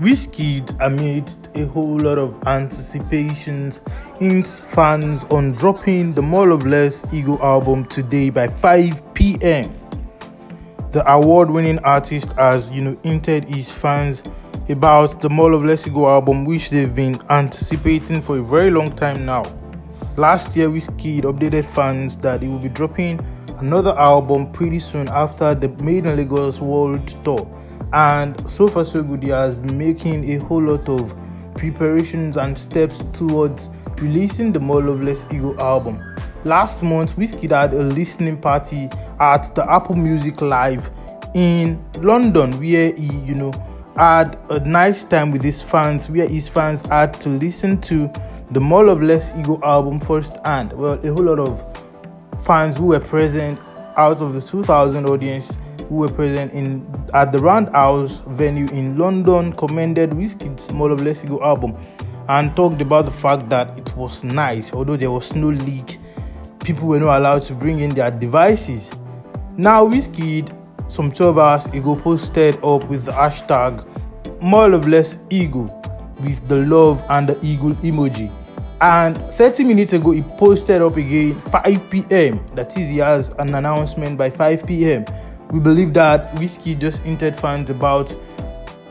Wizkid amidst a whole lot of anticipations hints fans on dropping the More Love Less Ego album today by 5 p.m. The award-winning artist has, you know, hinted his fans about the More Love Less Ego album, which they've been anticipating for a very long time now. Last year, Wizkid updated fans that he will be dropping another album pretty soon after the Made in Lagos World Tour and so far so good. He has been making a whole lot of preparations and steps towards releasing the More Love Less Ego album. Last month Wizkid had a listening party at the apple music live in london where he you know had a nice time with his fans where his fans had to listen to the More Love Less Ego album first. And well a whole lot of fans who were present out of the 2000 audience who were present in at the Roundhouse venue in London commended Wizkid's More Love Less Ego album and talked about the fact that it was nice, although there was no leak. People were not allowed to bring in their devices. Now, Wizkid, some 12 hours ago, posted up with the hashtag More Love Less Ego with the love and the eagle emoji. And 30 minutes ago, he posted up again 5 p.m. That is, he has an announcement by 5 p.m we believe that Wizkid just entered fans about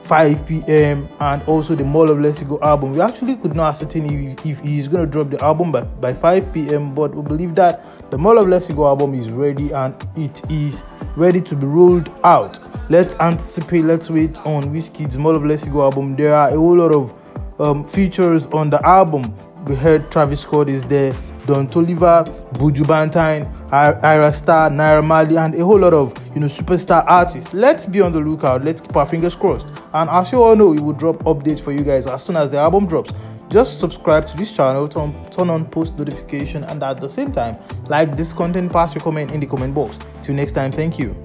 5 p.m. and also the More Love Less Ego album. We actually could not ascertain if, if he's going to drop the album by, by 5 p.m. But we believe that the More Love Less Ego album is ready and it is ready to be rolled out. Let's anticipate, let's wait on Wizkid's More Love Less Ego album. There are a whole lot of um, features on the album. We heard Travis Scott is there, Don Toliver, Buju Banton, Ayra Starr, Naira Marley, and a whole lot of you know superstar artists. Let's be on the lookout. Let's keep our fingers crossed. And as you all know, we will drop updates for you guys as soon as the album drops. Just subscribe to this channel, turn, turn on post notification, and at the same time, like this content, pass your comment in the comment box. Till next time, thank you.